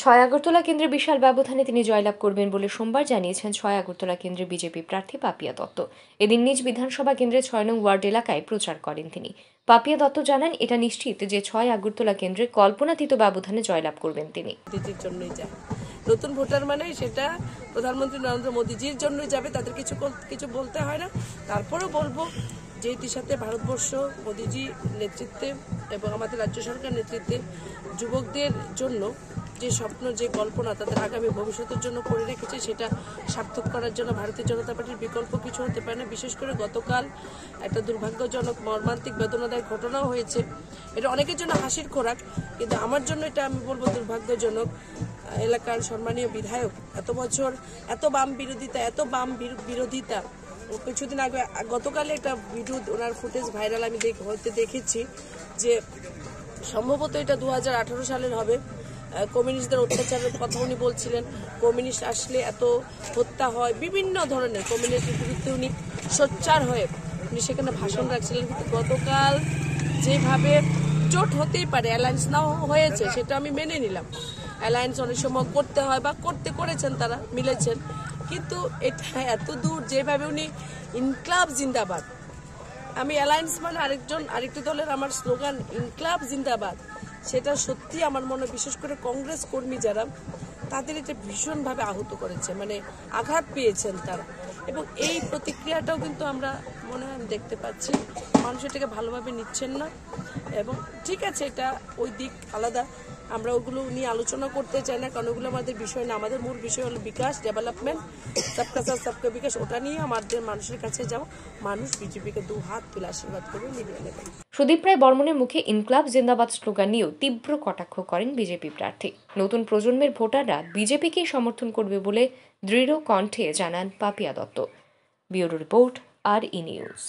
ছয় আগরতলা কেন্দ্রে বিশাল ব্যবধানে তিনি জয়লাভ করবেন বলে সোমবার জানিয়েছেন ছয় আগরতলা কেন্দ্রে বিজেপি প্রার্থী পাপিয়া দত্ত। এদিন নিজ বিধানসভা কেন্দ্রে ছয় নং ওয়ার্ড এলাকায় প্রচার করেন তিনি। পাপিয়া দত্ত জানান, এটা নিশ্চিত যে ছয় আগরতলা কেন্দ্রে কল্পনাতীত ব্যবধানে জয়লাভ করবেন তিনি। নতুন ভোটার মানে সেটা প্রধানমন্ত্রী নরেন্দ্র মোদিজির জন্যই যাবে, তাদের কিছু কিছু বলতে হয় না। তারপরেও বলব যে সাথে ভারতবর্ষ, মোদিজি নেতৃত্বে এবং আমাদের রাজ্য সরকার নেতৃত্বে যুবকদের জন্য যে স্বপ্ন, যে কল্পনা তাদের আগামী ভবিষ্যতের জন্য করে রেখেছে, সেটা সার্থক করার জন্য ভারতীয় জনতা পার্টির বিকল্প কিছু হতে পারে না। বিশেষ করে গতকাল একটা দুর্ভাগ্যজনক, মর্মান্তিক বেদনাদায়ক ঘটনাও হয়েছে। এটা অনেকের জন্য হাসির খোরাক, কিন্তু আমার জন্য এটা আমি বলব দুর্ভাগ্যজনক। এলাকার সম্মানীয় বিধায়ক, এত বছর এত বাম বিরোধিতা, এত বাম বিরো- বিরোধিতা। কিছুদিন আগে, গতকালে একটা ভিডিও ওনার ফুটেজ ভাইরাল আমি হতে দেখেছি যে সম্ভবত এটা দু হাজার আঠারো সালের হবে। কমিউনিস্টদের অত্যাচারের কথা উনি বলছিলেন। কমিউনিস্ট আসলে এত হত্যা হয়, বিভিন্ন ধরনের কমিউনিস্টের বিরুদ্ধে উনি সোচ্চার হয়ে উনি সেখানে ভাষণ রাখছিলেন। কিন্তু গতকাল যেভাবে চোট হতেই পারে অ্যালায়েন্স নাও হয়েছে, সেটা আমি মেনে নিলাম। অ্যালায়েন্স অনেক সময় করতে হয় বা করতে করেছেন তারা, মিলেছেন। কিন্তু এটা এত দূর যেভাবে উনি ইনক্লাব জিন্দাবাদ। আমি অ্যালায়েন্স মানে আরেকজন, আরেকটি দলের আমার স্লোগান, ইনক্লাব জিন্দাবাদ। সেটা সত্যি আমার মনে বিশেষ করে কংগ্রেস কর্মী যারা, তাদের এটা ভীষণভাবে আহত করেছে মানে আঘাত পেয়েছেন তারা। এবং এই প্রতিক্রিয়াটাও কিন্তু আমরা মনে হয় দেখতে পাচ্ছি, মানুষ এটাকে ভালোভাবে নিচ্ছেন না। এবং ঠিক আছে, এটা ওই দিক আলাদা, আমরা ওগুলো নিয়ে আলোচনা করতে চাই না, কারণ ওগুলো আমাদের বিষয় না। আমাদের মূল বিষয় হলো বিকাশ, ডেভেলপমেন্ট, সবকা সাথ, সবকা বিকাশ, ওটা নিয়ে আমাদের মানুষের কাছে যাও। মানুষ বিজেপিকে দু হাত তুলে আশীর্বাদ করবে মিলিয়ে নেবে সুদীপ রায় বর্মনের মুখে ইনকলাব, জিন্দাবাদ স্লোগান নিয়েও তীব্র কটাক্ষ করেন বিজেপি প্রার্থী। নতুন প্রজন্মের ভোটাররা বিজেপিকেই সমর্থন করবে বলে দৃঢ় কণ্ঠে জানান Papiya Dutta. Bureau report R E news.